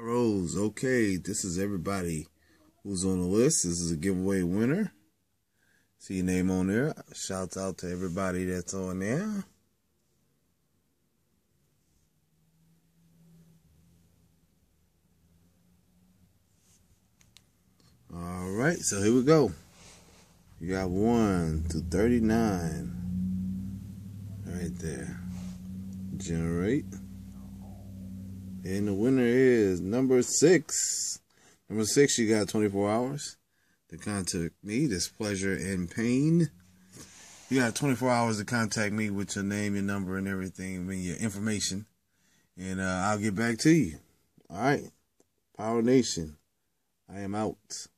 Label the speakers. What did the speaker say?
Speaker 1: Rose. Okay, this is everybody who's on the list. This is a giveaway winner. See your name on there. Shouts out to everybody that's on there. All right, so here we go. You got 1 to 39. Right there. Generate. And the winner is number six. Number six, you got 24 hours to contact me. This pleasure and pain. You got 24 hours to contact me with your name, your number, and everything, I mean, your information. And uh, I'll get back to you. All right. Pyro Nation, I am out.